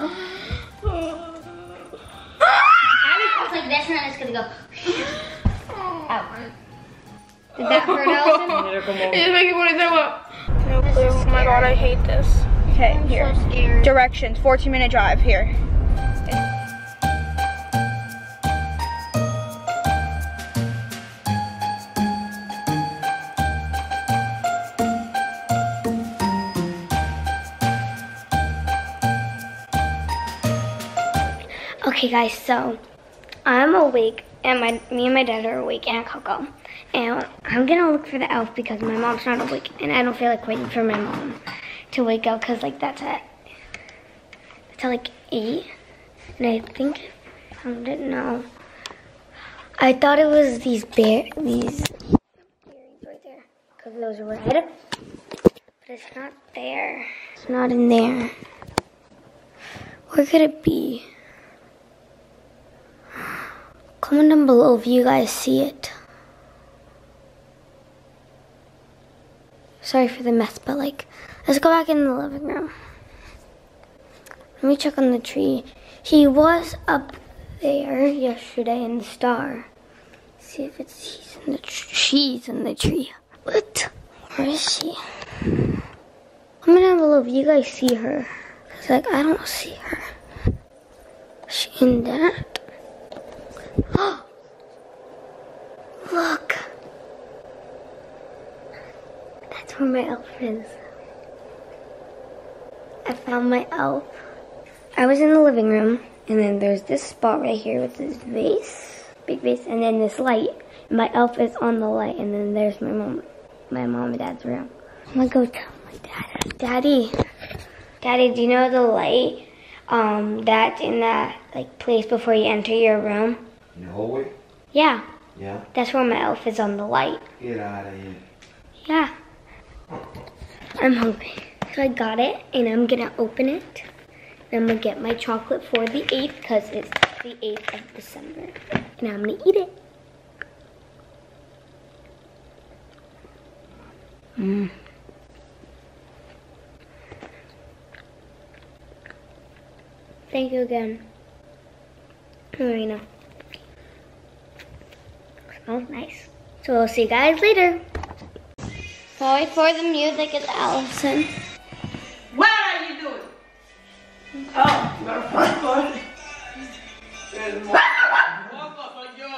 Goes like this and then it's gonna go. Out. Did that hurt, Alisson? It's making me throw up. No clue. Oh my god, I hate this. Okay, I'm here. so. Directions, 14 minute drive here. Okay, guys, so I'm awake, and my me and my dad are awake, and Coco, and I'm gonna look for the elf because my mom's not awake, and I don't feel like waiting for my mom to wake up because like that's at it's at like eight, and I think I found it now. I thought it was these bear these berries right there because those are red, but it's not there. It's not in there. Where could it be? Comment down below if you guys see it. Sorry for the mess, but like, let's go back in the living room. Let me check on the tree. He was up there yesterday in the star. See if it's he's in the tr- she's in the tree. What? Where is she? Comment down below if you guys see her. Cause like I don't see her. Is she in that? Look. That's where my elf is. I found my elf. I was in the living room, and then there's this spot right here with this vase, big vase, and then this light. My elf is on the light, and then there's my mom, my mom and dad's room. I'm gonna go tell my dad. Daddy, Daddy, do you know the light um, that's in that like place before you enter your room? In the hallway? Yeah, Yeah. that's where my elf is on the light. Get out of here. Yeah. I'm hungry. So I got it and I'm gonna open it. And I'm gonna get my chocolate for the 8th because it's the 8th of December. And I'm gonna eat it. Mmm. Thank you again, Marina. Smells nice. So we'll see you guys later. Sorry for the music, it's Alisson. What are you doing? Oh, you got a front door. El mo- moco soy yo.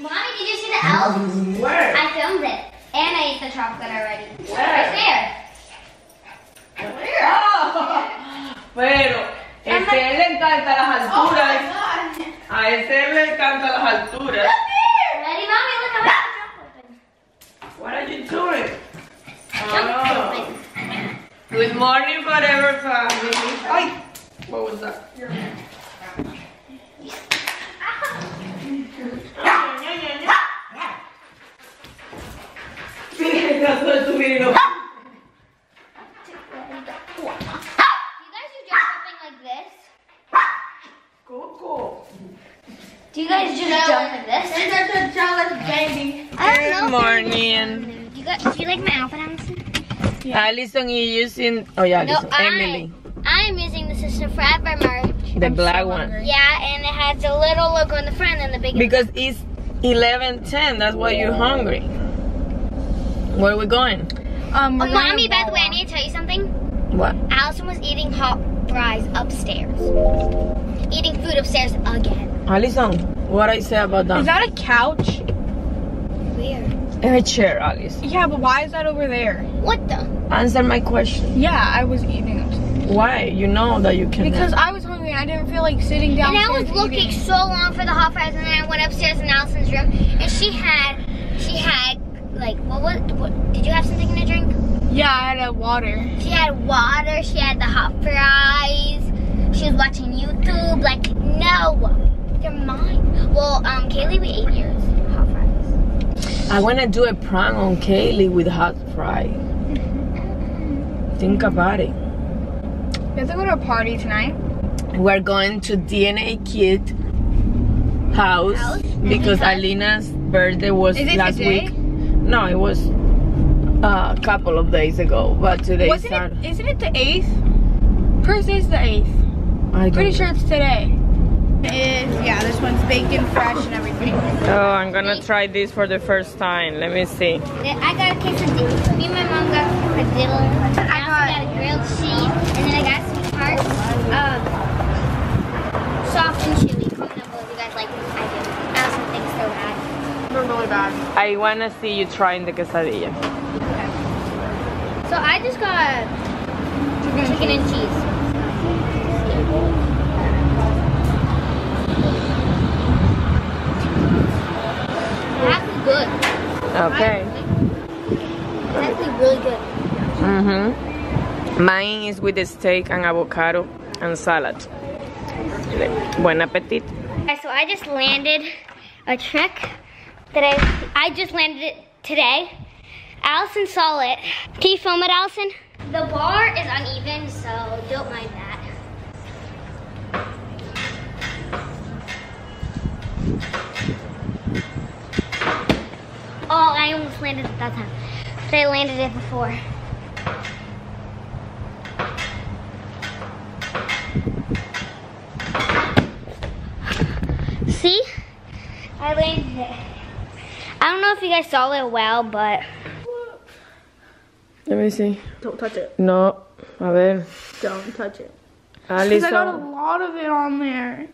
Mommy, did you see the elf? Where? I filmed it. And I ate the chocolate already. Where? Right there. Ah, Pero, este él le encanta las alturas. A este le encanta las alturas. Ready, Mommy? Look, I got the chocolate. What are you doing? Oh. Good morning, forever family. Ay, what was that? Trató de subir y no. Do you guys jump jumping like this? Coco. Do you guys just jump like this? a jealous baby. I don't know. Good morning. Do you, guys, do you like my outfit, Alisson? Alisson is using. Oh yeah, No, Alisson. I, Emily, I am using the Sister Forever merch. the black one. Yeah, and it has a little logo in the front and the big. Because it's 11:10. That's why you're hungry. Where are we going? Um, Oh, mommy, to by the way, I need to tell you something. What? Alisson was eating hot fries upstairs. Eating food upstairs again. Alisson, what I say about that? Is that a couch? Weird. a chair, Alice? Yeah, but why is that over there? What the? Answer my question. Yeah, I was eating upstairs. Why? You know that you can. Because I was hungry and I didn't feel like sitting down. And I was looking so long for the hot fries, and then I went upstairs in Alisson's room, and she had, she had like what was? What, did you have something to drink? Yeah, I had a water. She had water. She had the hot fries she's watching YouTube. Like, no, they're mine. Well, um, Kaylee, we ate yours. Hot fries. I want to do a prank on Kaylee with hot fry. Think about it. We have to go to a party tonight. We're going to DNA Kid house, house? because Alina's birthday was last today? week. No, it was a couple of days ago, but today is it, Isn't it the 8th? Thursday's the 8th. I Pretty sure it's today. It is, yeah, this one's bacon, fresh and everything. Oh, I'm gonna try this for the first time. Let me see. I got a quesadilla. Me and my mom got a quesadilla. I, I got, a grilled cheese, and then I got some hearts. Um, soft and chewy. Comment if you guys like them. I do. I also think so bad. They're really bad. I wanna see you trying the quesadilla. Okay. So I just got chicken, chicken and cheese. Good. Okay. It's actually really good. Mm-hmm. Mine is with the steak and avocado and salad. Buen appetit. Okay, so I just landed a trick that I I just landed it today. Alisson saw it. Can you film it, Alisson? The bar is uneven, so don't mind that. Oh, I almost landed it that time. But I landed it before. See? I landed it. I don't know if you guys saw it well, but Let me see. Don't touch it. No. A ver. Don't touch it. Because I got a lot of it on there.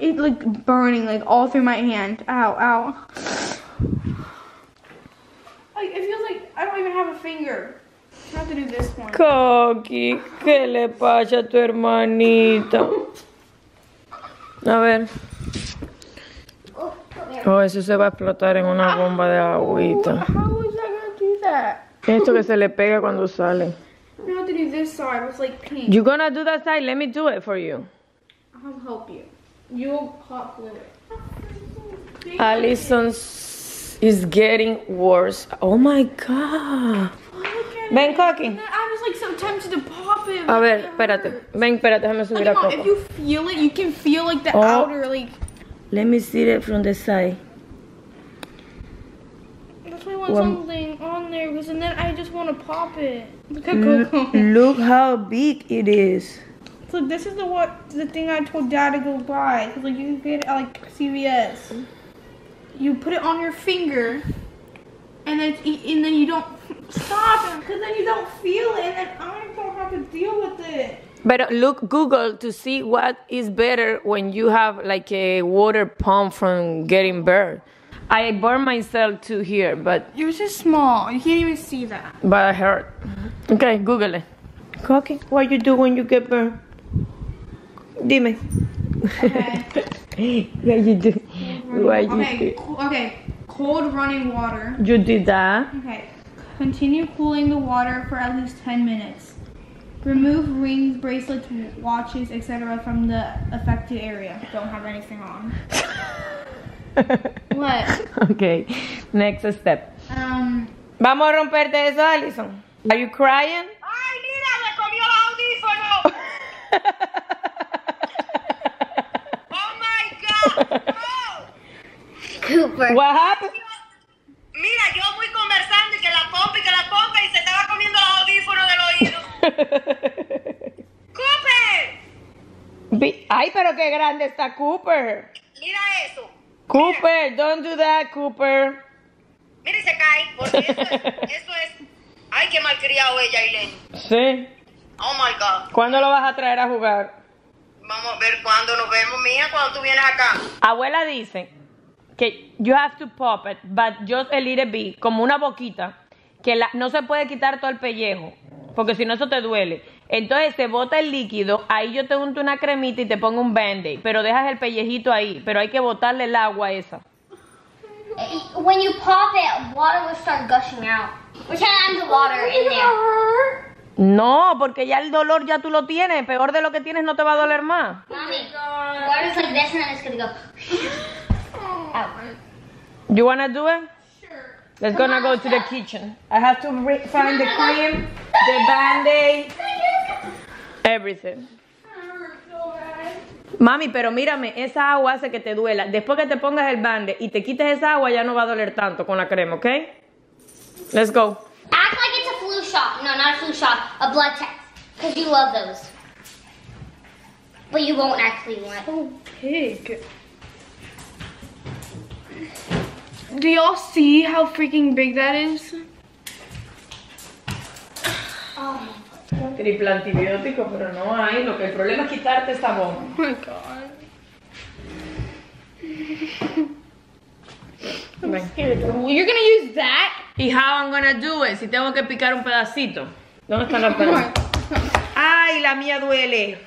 It's like burning like all through my hand. Ow, ow. Like it feels like I don't even have a finger. I have to do this one. Coqui, ¿qué le pasa a tu hermanita? A ver. Oh, eso se va a explotar en una bomba de agüita. How was I gonna do that? Esto que se le pega cuando sale. I have to do this side. It's like pink. You gonna do that side? Let me do it for you. I'll help you. You'll pop fluid. Alison is getting worse. Oh my god. Ven, Coqui. I was like so tempted to pop it. A ver, espérate. Ven, espérate, déjame subir a no, if you feel it, you can feel like the Oh. outer like. Let me see it from the side. That's why I want something on there because and then I just want to pop it. Look at Coco. look how big it is. So this is the what the thing I told Dad to go buy. Cause like you can get it at like CVS. You put it on your finger, and then it's, e- and then you don't stop, because then you don't feel it, and then I don't have to deal with it. But uh, look Google to see what is better when you have like a water pump from getting burned. I burned myself too here, but Yours is small. You can't even see that. but I hurt. Okay, Google it. Coqui, what you do when you get burned? Dime. Okay. what you do? You okay. Okay. Cold running water. You did that? Okay. Continue cooling the water for at least 10 minutes. Remove rings, bracelets, watches, etc. from the affected area. Don't have anything on. What? Okay, next step. Um. Vamos a romperte eso, Alisson. Are you crying? What happened? Mira, yo voy conversando y que la pompa y que la pompa y se estaba comiendo los audífonos del oído. ¡Cooper! Ay, pero qué grande está Cooper. Mira eso. Cooper, don't do that, Cooper. Mira y se cae. Porque eso es, eso es. Ay, qué malcriado ella, Aileen. Sí. Oh my God. ¿Cuándo lo vas a traer a jugar? Vamos a ver cuándo nos vemos, mía, cuando tú vienes acá. Abuela dice que you have to pop it, but just a little bit, como una boquita, que la- no se puede quitar todo el pellejo, porque si no eso te duele. Entonces se bota el líquido, ahí yo te unto una cremita y te pongo un band-aid, pero dejas el pellejito ahí, pero hay que botarle el agua esa. When you pop it, water will start gushing out. Trying to the water in there. No, porque ya el dolor ya tú lo tienes, peor de lo que tienes no te va a doler más. Mommy, water's like this and then it's gonna go out. You wanna do it? Let's gonna go to the kitchen. I have to find the cream, the band-aid, everything. Mami, pero mírame, esa agua hace que te duela. Después que te pongas el band y te quites esa agua, ya no va a doler tanto con la crema, ¿ok? Let's go. Act like it's a flu shot. No, not a flu shot. A blood test. Because you love those. but you won't actually want. Oh, pig. Do y'all see how freaking big that is? Oh, Triple antibiótico, pero no hay. Lo que el problema es quitarte esta bomba. Oh my god. Ven. You're gonna use that? ¿Y how I'm gonna do it? Si tengo que picar un pedacito. ¿Dónde están las Oh. Ay, la mía duele.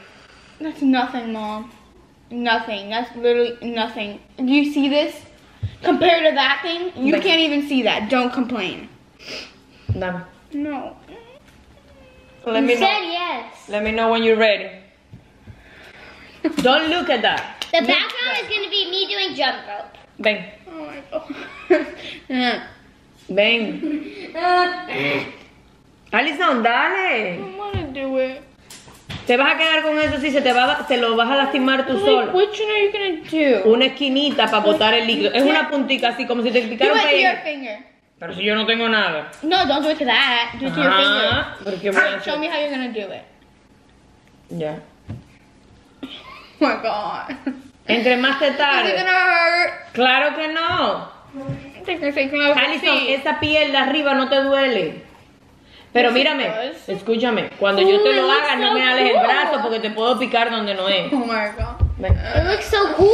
That's nothing, mom. Nothing. That's literally nothing. Do you see this? Compared to that thing, you Like- can't even see that. Don't complain. No. No. Let you me said know. yes. Let me know when you're ready. Don't look at that. The Look background that. is gonna be me doing jump rope. Bang. Oh my god. Bang. Uh, Alisson, dale. I wanna do it. Te vas a quedar con eso si se te va, te lo vas a lastimar tú Like, solo. which one are you gonna do? Una esquinita para botar el líquido. Es una puntica así, como si te Do picara un it to your pellejo. finger. Pero si yo no tengo nada. No, don't do it to that. Do it to your finger. Ah, voy a show hacer. me how you're gonna do it. Ya. Oh my god. Entre más te Is it tarde. gonna hurt? Claro que no. I think you're thinking of Alison, esa piel de arriba no te duele. Pero mírame, escúchame, cuando yo te lo haga no me ales el brazo porque te puedo picar donde no es. Oh my god. Ven. it looks so cool.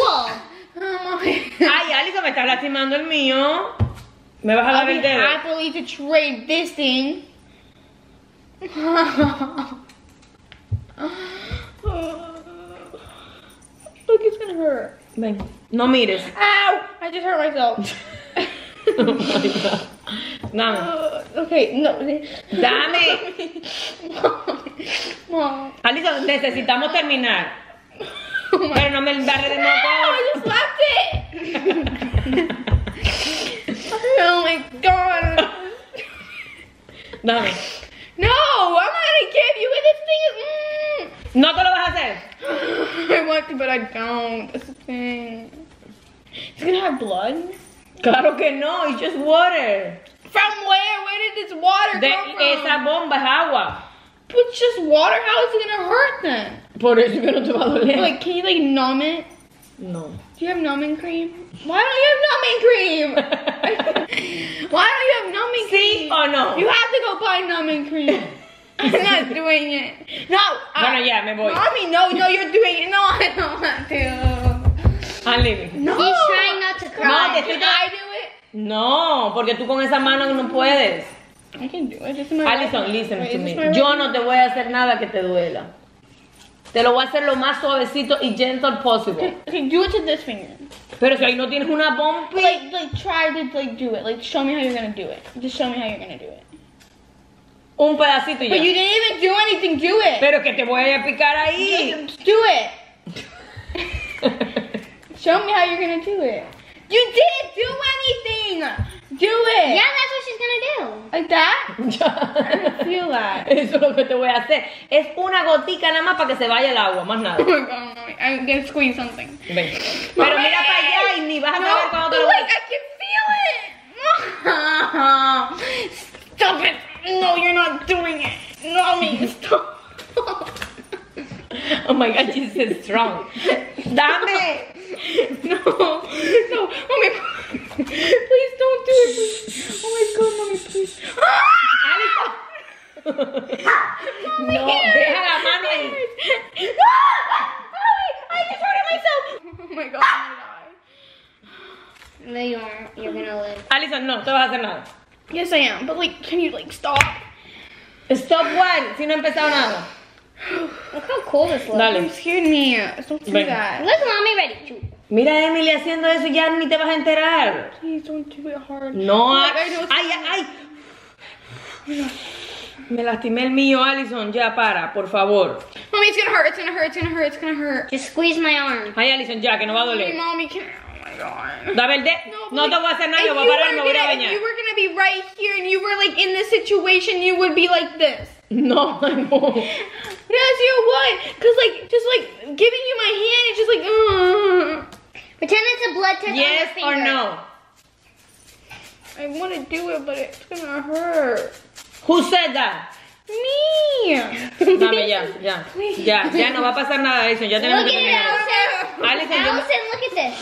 Oh my Ay, Alison, me estás lastimando el mío. Me vas a dar el dedo. happily to trade this thing. Look, it's gonna hurt. Ven, no mires. Ow! I just hurt myself. Oh my God. Dame. Uh, okay, no. Dame. Mom. Alison, necesitamos terminar. Oh Pero no me barre de I moco. just slapped it! oh my god! Dame. No! I'm not gonna give you it! This thing is. No te lo vas a hacer. Mm. I want to, but I don't. That's the thing. It's gonna have blood? Claro que no, it's just water. From where? Where did this water De come from? esa bomba es agua. It's just water? How is it gonna hurt then? Por eso que no te va a doler. Like, can you like numb it? No. Do you have numbing cream? Why don't you have numbing cream? Why don't you have numbing ¿Sí cream? Oh no? You have to go buy numbing cream. I'm not doing it. No. Bueno, I- ya, me voy. Mommy, no, no, you're doing it. No, I don't want to. I'm leaving. No. He's trying not to No, cry. te Can estoy- I do it? No, porque tú con esa mano no puedes. I can do it. Alison, listen Wait, to me. Yo no te voy a hacer nada que te duela. Te lo voy a hacer lo más suavecito y gentle possible. Okay, do it to this finger. Pero si ahí no tienes una bomba, Like, like, try to like do it. Like, show me how you're gonna do it. Just show me how you're gonna do it. un pedacito y But you ya. didn't even do anything. Do it. Pero que te voy a picar ahí. Just do it. Show me how you're gonna do it. You didn't do anything. Do it. Yeah, that's what she's gonna do. Like that? I Ya. feel that. Eso es lo que te voy a hacer. Es una gotica nada más para que se vaya el agua, más Oh nada. my god. I'm gonna squeeze something. Ven. Pero mira para allá y ni vas a No, saber cuándo te but lo voy like, I can feel it. Stop it. No, you're not doing it. No, me. Stop. Oh my god, she's so strong. Dame. No, no, mommy, please don't do it. Please. Oh my god, mommy, please. No, deja la mano ahí. Mommy, I just hurt myself. Oh my god, I'm gonna die. No, you aren't. You're gonna live. Alisson, no, te vas a hacer nada. Yes, I am, but like, can you like stop? Stop what? Si no he empezado nada. Look how cool this looks. Dale. scared me. Don't do that. Look, mommy, ready. Shoot. Mira a Emily haciendo eso ya ni te vas a enterar. Please don't do it hard. No, ay, ay, ay. Me lastimé el mío, Alison. Ya para, por favor. Mommy, it's gonna hurt. It's gonna hurt. It's gonna hurt. It's gonna hurt. Just squeeze my arm. Ay, Alison, ya, que no va a doler. mommy, can. Oh my god. Dame el de... No like, te voy a hacer nada, yo voy a parar me voy a gonna- If bañar. you were gonna be right here and you were like in this situation, you would be like this. No, no. Yes, you would. Cause like, just like giving you my hand, it's just like, mm. Pretend it's a blood test Yes or no? I want to do it, but it's gonna hurt. Who said that? Me. Dame ya, ya. Ya, ya no va a pasar nada, Alisson. Ya tenemos Look que at it, terminar. Alisson. Alisson, Alisson, look at this.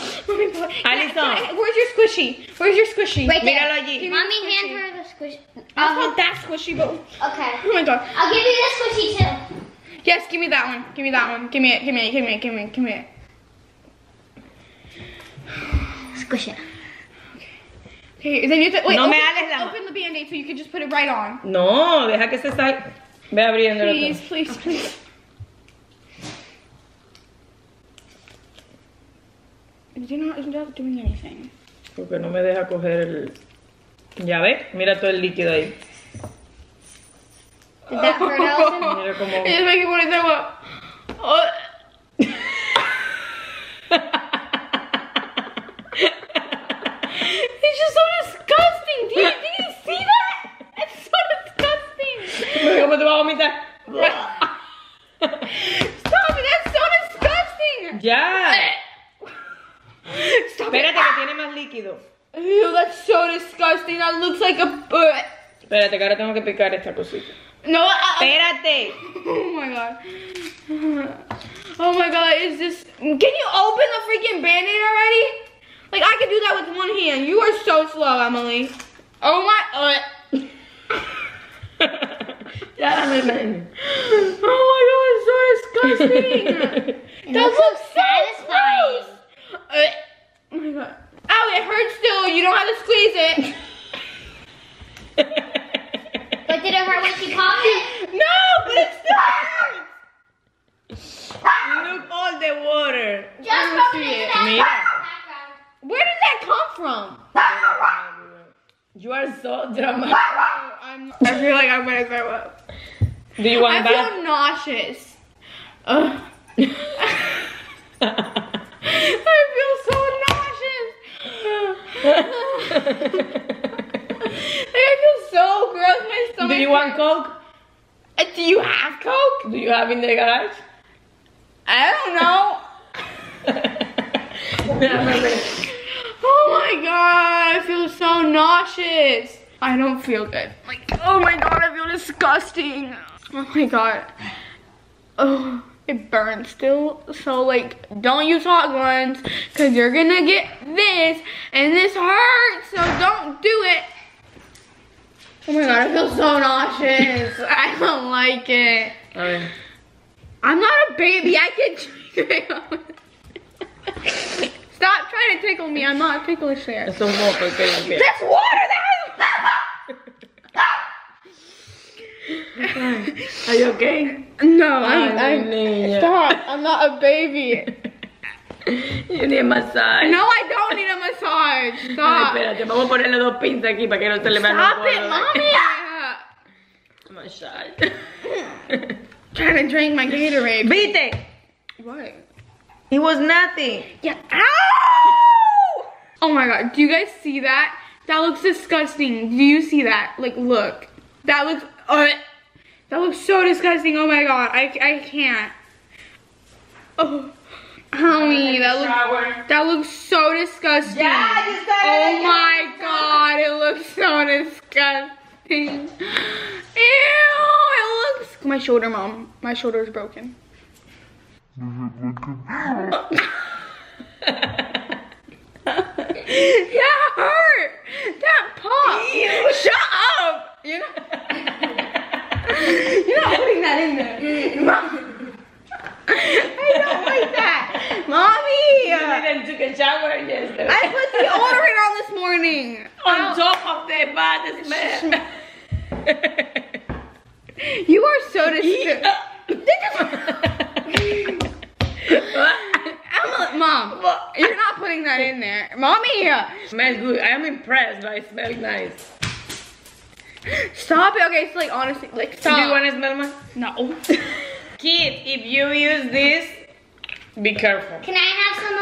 Alisson. Where's your squishy? Where's your squishy? Right there. Míralo allí. Mommy, hand her the squish. That's not that squishy, but okay. oh my god. I'll give you the squishy too. Yes, give me that one. Give me that one. Give me it. Give me it. Give me it. Give me it. Give me it. Squish it. Okay, then you have to wait. No me open, hables la open the band-aid so you can just put it right on. No, deja que se salga. Ve abriéndolo. Please, tú. please, please. You're not, you're not doing anything. Porque no me deja coger el. Ya ve, mira todo el líquido ahí. That? Mira como. It just make you want to throw up. Oh. It's just so disgusting. Do you, do you see that? It's so disgusting. Mira cómo te va a vomitar. Stop it. That's so disgusting. Ya. Stop Espérate it. que tiene más líquido. Ew, that's so disgusting. That looks like a. Uh, Espérate que ahora tengo que picar esta cosita. no. I, Espérate. oh my god. Oh my god. Is this? Can you open the freaking band-aid already? Like I can do that with one hand. You are so slow, Emily. Oh my. Uh, oh my god, it's so disgusting. That looks so satisfying. Uh, oh my god. Ow, it hurts still. You don't have to squeeze it. But did it hurt when she popped it? No, but it still hurts. Look all the water. Just me rub see it it. Mira. background. Where did that come from? You are so dramatic. I'm, I feel like I'm gonna throw up. Do you I want bath? feel nauseous. Ugh. I feel so nauseous. I feel so gross. My Do stomach. you want. Coke? Uh, Do you have Coke? Do you have in the garage? I don't know. Oh my god, I feel so nauseous. I don't feel good. Like, oh my god, I feel disgusting. Oh my god. Oh, it burns still. So like, don't use hot ones because you're gonna get this and this hurts. So don't do it. Oh my god, I feel so nauseous. I don't like it. A. I'm not a baby. I can drink. Stop trying to tickle me. I'm not ticklish there. Un moco el que limpia. That's water. Are you okay? No, I'm. Ay, I'm niña. stop. I'm not a baby. You need a massage. No, I don't need a massage. Ay, Stop. espérate, vamos a ponerle dos pinzas aquí para que no se le vean Stop it, mommy. Massage. Trying to drink my Gatorade. ¿Viste? What? It was nothing. Yeah. Ow! Oh my god, do you guys see that? That looks disgusting. Do you see that? Like, look. That looks. Uh, that looks so disgusting. Oh my god, I, I can't. Oh, homie, that looks. That looks so disgusting. Yeah, you said oh it. my god, it looks so disgusting. Ew, it looks. My shoulder, mom. My shoulder is broken. that hurt. That pop. Shut up. You're not. You're not putting that in there. Mom. I don't like that, mommy. I took a shower yesterday. I put deodorant on this morning. on top of the bad smell. You are so disgusting. Emma, mom, you're not putting that in there, mommy. smells good. I am impressed, but it smells nice. Stop it. Okay, so like honestly, like stop. Do you want to smell mine? no. Kids, if you use this, be careful. Can I have some,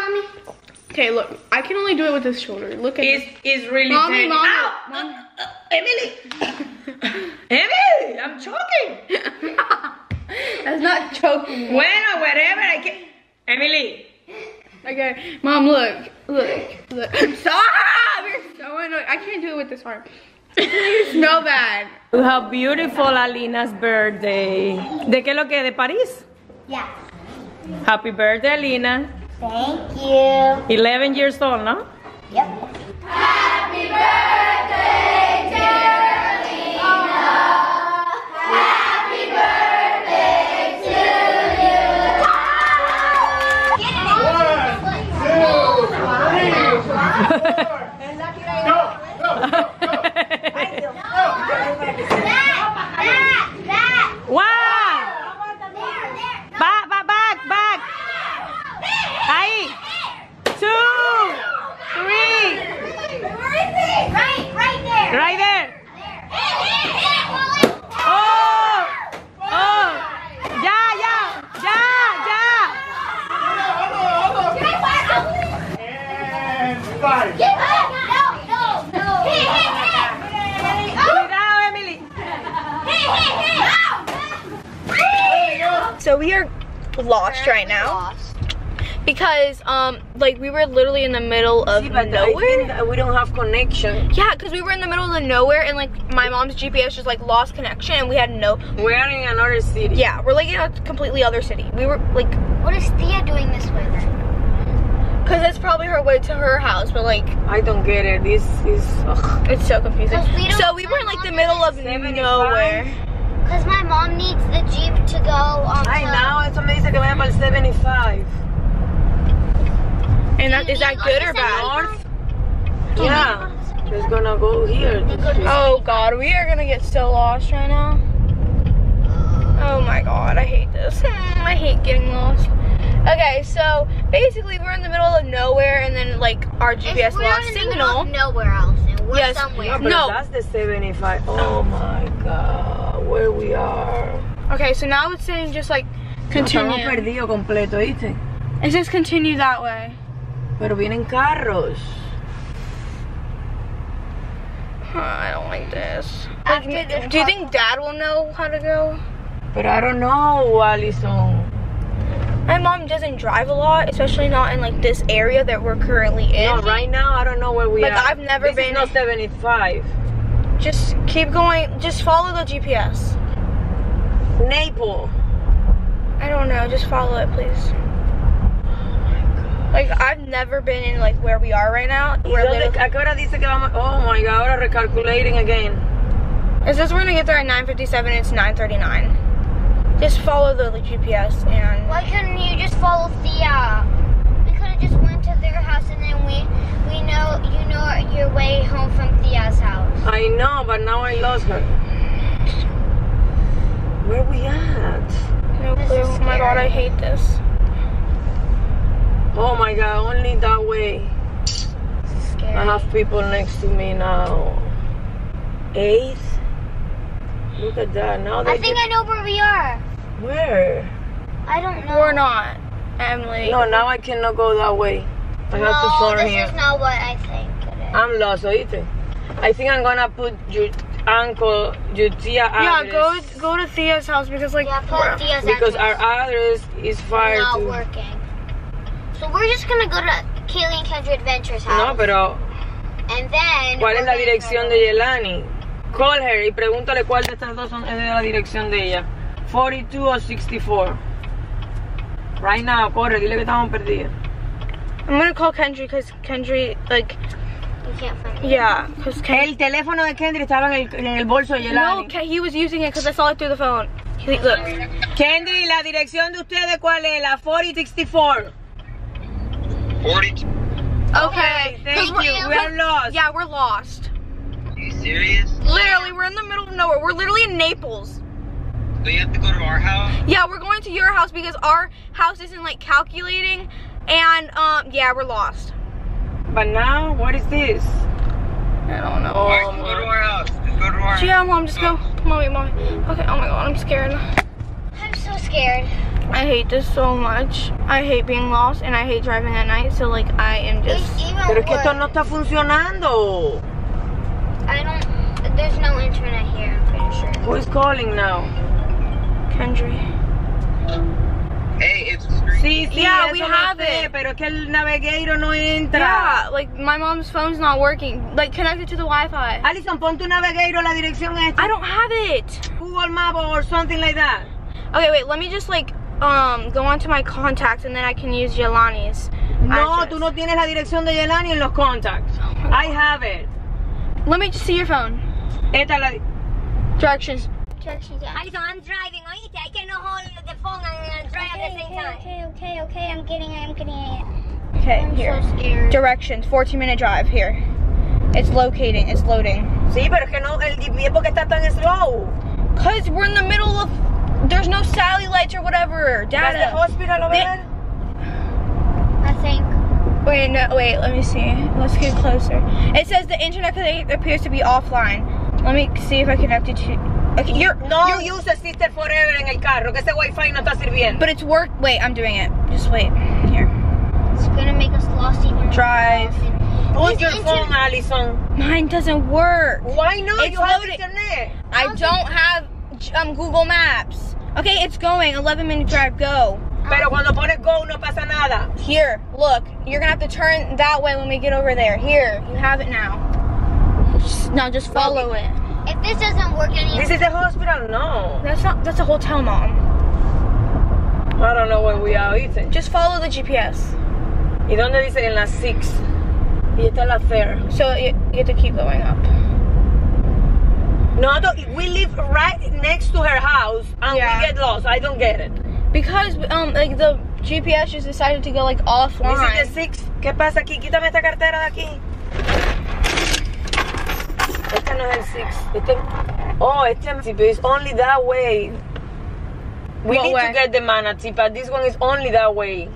mommy? Okay, look, I can only do it with this shoulder. Look at It's, this. it's really Mommy, tiny. mommy, Ow! mommy. Uh, uh, Emily! Emily! I'm choking! That's not choking. me. Bueno, whatever. I can. Emily! Okay, mom, look, look, look. Stop! You're so annoying. I can't do it with this arm. No bad. How beautiful Alina's birthday. ¿De qué lo que? ¿De París? Yeah. Happy birthday, Alina. Thank you. 11 years old, ¿no? Yep. One. door. because um like we were literally in the middle of nowhere. we don't have connection. Yeah, because we were in the middle of nowhere and like my mom's GPS just like lost connection and we had no. We are in another city. Yeah, we're like in a completely other city. We were like, What is Thea doing this way then? cause it's probably her way to her house, but like I don't get it. This is. ugh. it's so confusing. we So we were in like the middle of 75. nowhere. Because my mom needs the Jeep to go Ay, to- no, eso me dice que vaya 75. And that is that good or bad? North? Yeah. Just gonna go here. Oh god, we are gonna get so lost right now. Oh my god, I hate this. Hmm, I hate getting lost. Okay, so basically we're in the middle of nowhere and then like our If GPS we're lost in the middle signal. of nowhere else, we're Yes. somewhere. but No. that's the 75. Oh my god, where we are. Okay, so now it's saying just like Estamos continue. perdidos completo, ¿viste? It says continue that way. Pero vienen carros. I don't like this. After Like, do you think dad will know how to go? But I don't know, Alisson. My mom doesn't drive a lot, especially not in like this area that we're currently in. No, right now I don't know where we Like, are. I've never this been- Is not 75. Just keep going. Just follow the GPS. Naples. I don't know. Just follow it, please. Like I've never been in like where we are right now. ¿Y We're ¿A qué hora dice que vamos? Oh my god, ahora recalculating again. it says we're gonna get there at 9:57. It's 9:39. Just follow the like, GPS and. Why couldn't you just follow Thea? We could have just went to their house and then we we know you know your way home from Thea's house. I know, but now I lost her. Where we at? No clue. Oh my god, I hate this. Oh my god, only that way. Scary. I have people next to me now. Eighth? Look at that. Now they I think I know where we are. Where? I don't know. We're not, Emily. No, now I cannot go that way. I have to No, turn this here. is not what I think it is. I'm lost, oíste. I think I'm gonna put your uncle, your tia Yeah, go go to Thea's house because like yeah, put Thea's Because our address. address is far not too. working. So we're just gonna go to Kaylee and Kendra Adventures house. No, pero And then. ¿cuál es la dirección de Yelani? Call her y pregúntale cuál de estas dos son, es de la dirección de ella. 42 o 64. Right now, corre, dile que estamos perdidos. I'm gonna call Kendry because Kendry like You can't find it. yeah because El teléfono de Kendry estaba en el, en el bolso de no Yelani. Ke- he was using it because I saw it through the phone. He, look. Kendry, la dirección de ustedes, ¿cuál es? La 4064. 40? Okay, thank you. we're- We are lost. Yeah, we're lost. Are you serious? Literally, we're in the middle of nowhere. We're literally in Naples. So you have to go to our house? Yeah, we're going to your house because our house isn't like calculating, and um, yeah, we're lost. But now, what is this? I don't know. Alright, so go to our house. Just go to our Yeah, mom, just go. Mommy, mommy. Okay. Oh my god, I'm scared. I'm so scared. I hate this so much. I hate being lost, and I hate driving at night. So like, I am just. even Pero es que esto no está funcionando. I don't. There's no internet here. I'm pretty sure. Who is calling now? Kendry. Hey, it's. Sí, sí, Yeah, we have sé, it. pero es que el navigator no entra. Yeah, like my mom's phone's not working. Like connected to the Wi-Fi. Alisson, pon tu navigator la dirección esta. I don't have it. Google Map or something like that. Okay, wait. Let me just like um go onto my contacts and then I can use Yelani's. No, address. tú no tienes la dirección de Yelani en los contacts. I have it. Let me just see your phone. Esta es la... Directions. Alisson, I'm driving. Oíste, I cannot hold the phone and drive at the same time. Okay, okay, okay. I'm getting it. I'm getting it. Okay, I'm here. so scared. Directions. 14 minute drive. Here. It's locating. It's loading. Sí, pero es que no, el GPS porque está tan slow. Cause we're in the middle of. There's no Sally lights or whatever. That's the hospital over there? I think. Wait, no, wait. Let me see. Let's get closer. It says the internet connection appears to be offline. Let me see if I connect it to. Okay, you're No you're- use Sister Forever en el carro, que ese wifi no está sirviendo. But it's work. Wait, I'm doing it. Just wait. Here. It's gonna make us lost even more Drive. Put your phone, Alisson. Mine doesn't work. Why not? It's you have loading. internet. I don't have um Google Maps. Okay, it's going. 11 minute drive. Go. Pero cuando pones go no pasa nada. Here, look. You're gonna have to turn that way when we get over there. Here, you have it now. Just, now just follow it. If this doesn't work anymore. This is a hospital? No. That's not. That's a hotel, mom. I don't know where we are, ¿oíste? Just follow the GPS. ¿Y dónde dice? En la 6. Y esta es la third. So you, you have to keep going up. No, I don't- we live right next to her house and Yeah. we get lost. I don't get it. Because um like the GPS just decided to go like This offline. is the 6. ¿Qué pasa aquí? Quítame esta cartera de aquí. Este no es el 6. Este... Oh, este is only that way. We What need way? to get the manatee, but this one is only that way.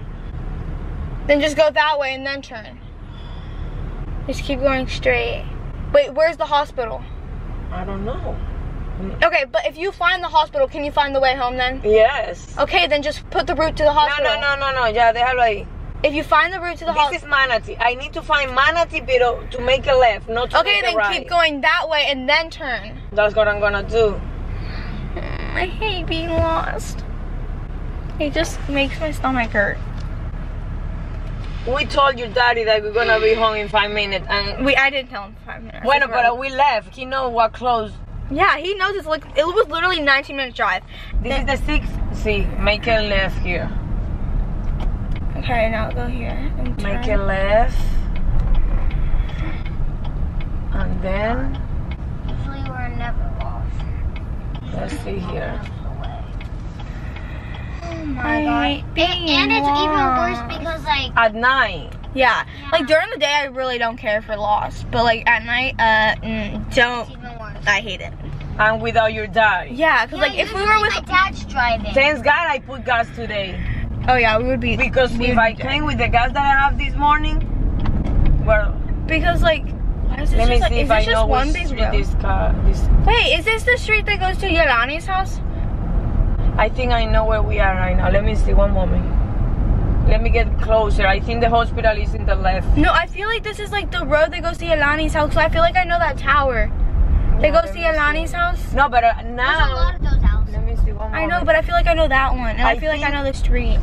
Then just go that way and then turn. Just keep going straight. Wait, where's the hospital? I don't know. Okay, but if you find the hospital, can you find the way home then? Yes. Okay, then just put the route to the No, hospital. no, no, no, no. Ya, déjalo ahí. If you find the route to the hospital. This is manatee. I need to find manatee, pero to make a left, not to Okay, make then a right. keep going that way and then turn. That's what I'm gonna do. Mm, I hate being lost. It just makes my stomach hurt. We told your daddy that we're gonna be home in five minutes, and We I didn't tell him five minutes. bueno, That's right. we left. He know what close. Yeah, he knows it's like it was literally 19 minute drive. This is the sixth. See, make a left here. Okay, now go here and turn. Make a left, and then Usually we're never lost. let's see here. Oh my God. And, and it's even worse because like At night. Yeah. like during the day I really don't care for lost, but like at night, uh, mm, don't. even worse. I hate it. And without your dad. Yeah, cause like if we were with, my dad's driving. Thanks God I put gas today. oh yeah, we would be Because we if would I be came with the gas that I have this morning, well, because like. Is this let me just, like, see is if I just know one which street this car. This, Wait, is this the street that goes to Yolani's house? I think I know where we are right now. Let me see one moment. Let me get closer. I think the hospital is in the left. No, I feel like this is like the road that goes to Yolani's house. So I feel like I know that tower. That Yeah, goes to let house. No, but uh, There's a now lot of those houses. let me see one moment. I know, but I feel like I know that one, and I, I feel like I know the street.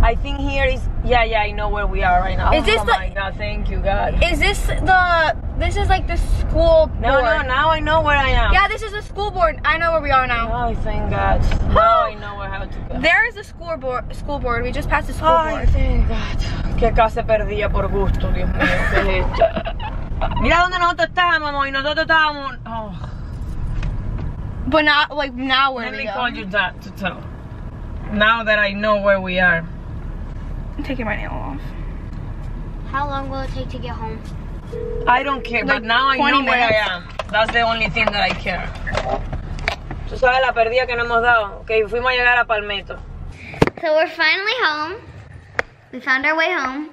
I think here is yeah, yeah. I know where we are right now. Is this oh the- my God! Thank you, God. Is this the? This is like the school board. no. no, Now I know where I am. Yeah, this is the school board. I know where we are now. Oh, thank God. Now I know where how to go. There is the school board. School board. We just passed the school Ay, board. thank God. Qué casa perdida por gusto, Dios mío. ¿Qué es esto? Mira dónde nosotros estábamos y nosotros estábamos. Oh, But not like now where let do me we go? call you that to tell. Now that I know where we are. I'm taking my nail off. How long will it take to get home? I don't care, Like but now I 20 know where I am. That's the only thing that I care. Tú sabes la perdida que nos hemos dado. Ok, fuimos a llegar a Palmetto. So we're finally home. We found our way home.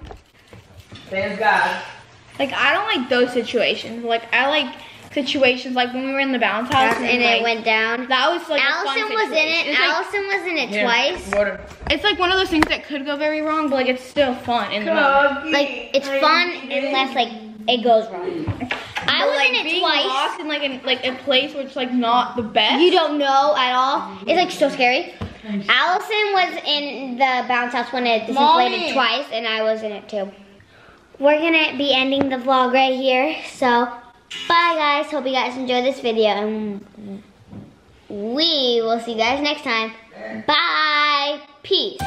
Thank God. Like I don't like those situations. Like I like situations like when we were in the bounce house and and, it went down. That was like a fun Alisson was in situation. it. It's like, Alisson was in it twice. Water. it's like one of those things that could go very wrong, but like it's still fun in the moment. Like it's fun unless like it goes wrong. Mm. I But, was like in it being twice. lost in like in like a place where it's like not the best. You don't know at all. It's like so scary. Alisson was in the bounce house when it Mommy. disinflated twice, and I was in it too. We're gonna be ending the vlog right here. So, bye guys. Hope you guys enjoyed this video, and we will see you guys next time. Bye. Peace.